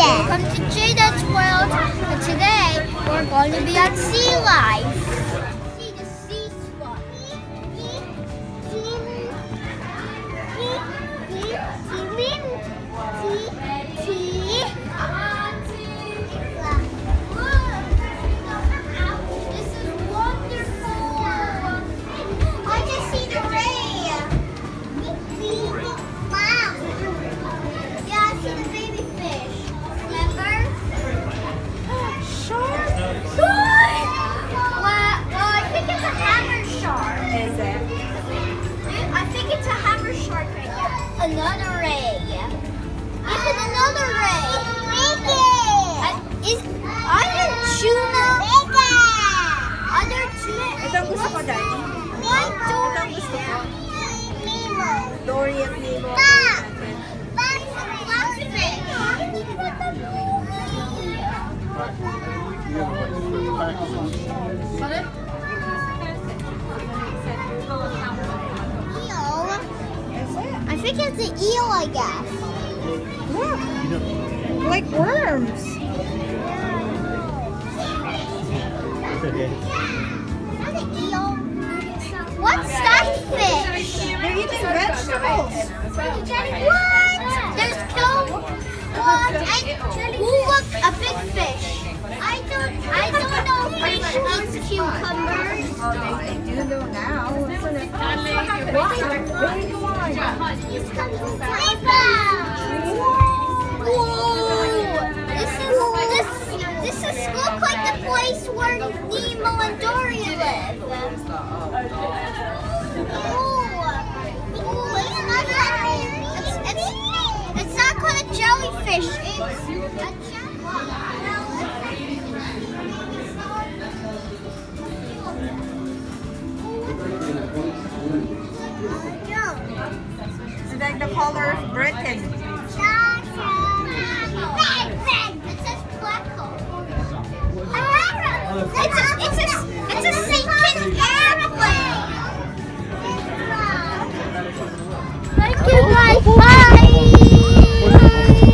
Welcome to Jaden's World. And today we're going to be on Sea Life. Another ray. Even another ray. Uh, is are there tuna? Are there tuna? Ito ang gusto ko, Daddy. Why Ito ang gusto ko. Dory at Nemo. I think it's an eel, I guess. Look, like worms. Not an eel. What's that fish? They're eating vegetables. What? There's no what? Ooh, look, a big fish. I don't, I don't know if fish eats cucumbers. I do know now. Isn't it? Why? Where are you going? Whoa! This is this this is look like the place where Nemo and Dory live. Ooh. Ooh, it's not. It's, it's, it's not called a jellyfish. It's a It's like the color of Britain.